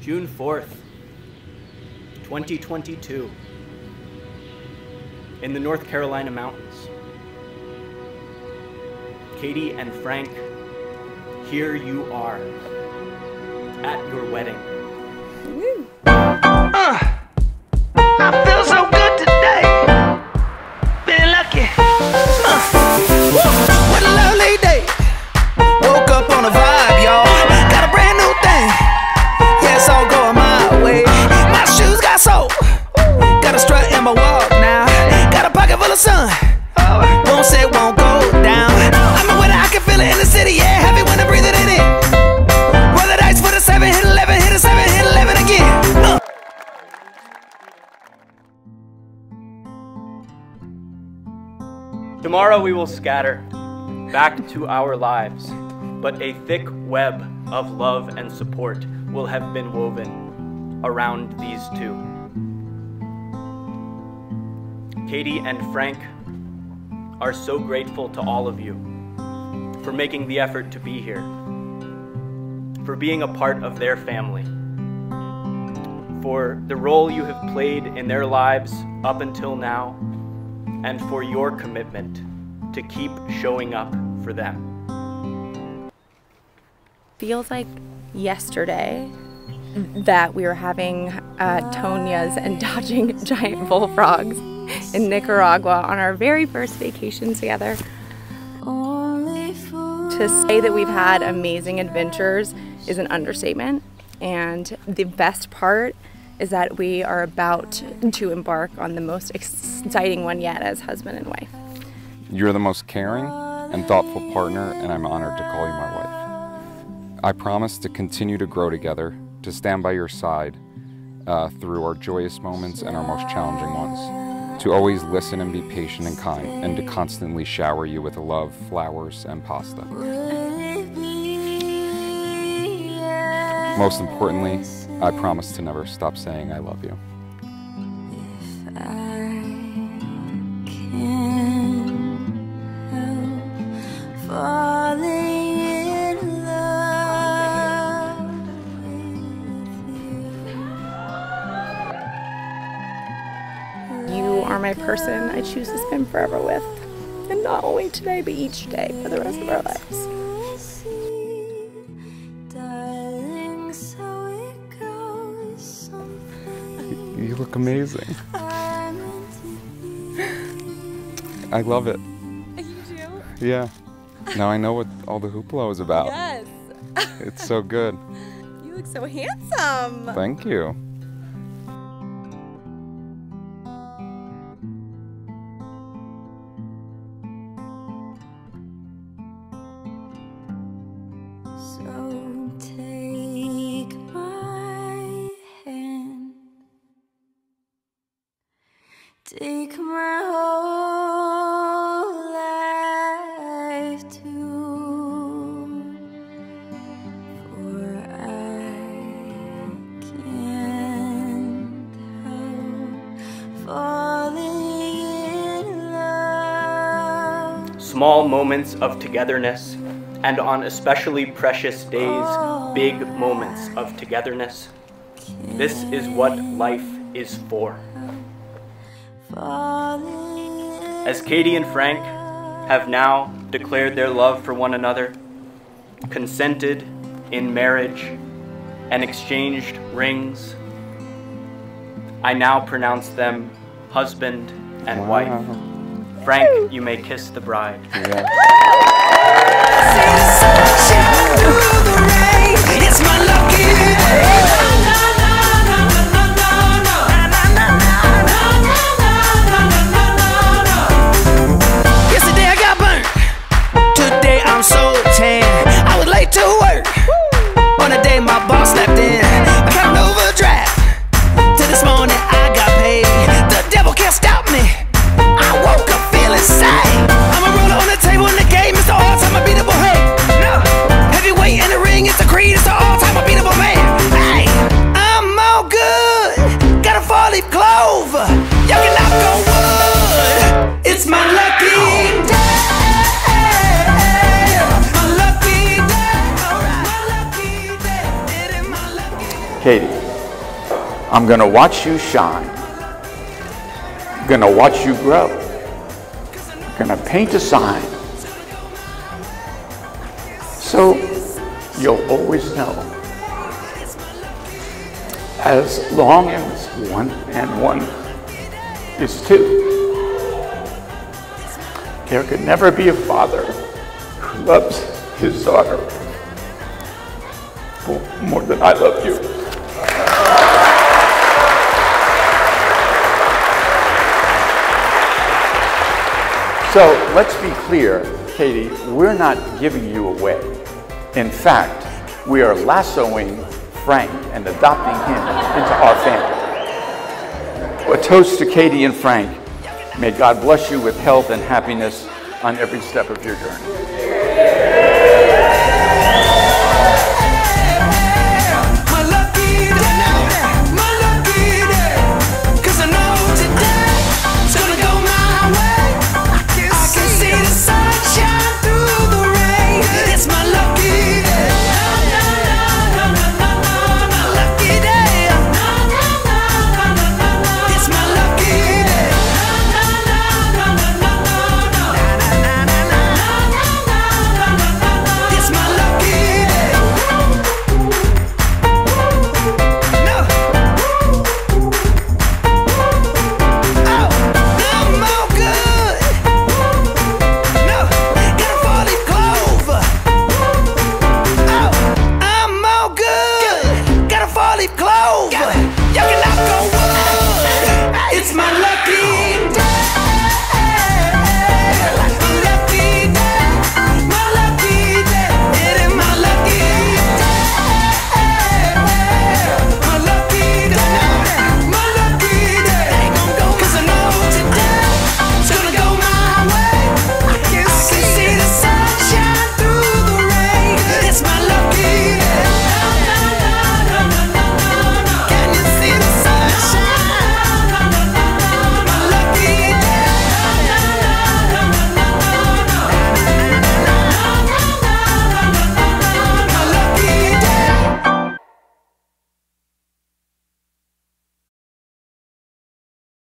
June 4th, 2022, in the North Carolina mountains. Katie and Frank, here you are at your wedding. I Tomorrow we will scatter back to our lives, but a thick web of love and support will have been woven around these two. Katie and Frank are so grateful to all of you for making the effort to be here, for being a part of their family, for the role you have played in their lives up until now and for your commitment to keep showing up for them. feels like yesterday that we were having uh, Toñas and dodging giant bullfrogs in Nicaragua on our very first vacation together. To say that we've had amazing adventures is an understatement, and the best part is that we are about to embark on the most exciting one yet as husband and wife. You're the most caring and thoughtful partner, and I'm honored to call you my wife. I promise to continue to grow together, to stand by your side uh, through our joyous moments and our most challenging ones, to always listen and be patient and kind, and to constantly shower you with love, flowers, and pasta. Most importantly, I promise to never stop saying I love you. You are my person I choose to spend forever with. And not only today, but each day for the rest of our lives. Look amazing. I love it. You do? Yeah. Now I know what all the hoopla was about. Yes. It's so good. You look so handsome. Thank you. Take my whole life for I can't help falling in love. Small moments of togetherness, and on especially precious days, big moments of togetherness. This is what life is for. As Katie and Frank have now declared their love for one another, consented in marriage, and exchanged rings, I now pronounce them husband and wife. Frank, you may kiss the bride. Yeah. Day my boss Katie, I'm going to watch you shine. I'm going to watch you grow. I'm going to paint a sign. So you'll always know. As long as one and one is two. There could never be a father who loves his daughter more than I love you. So let's be clear, Katie, we're not giving you away. In fact, we are lassoing Frank and adopting him into our family. A toast to Katie and Frank. May God bless you with health and happiness on every step of your journey.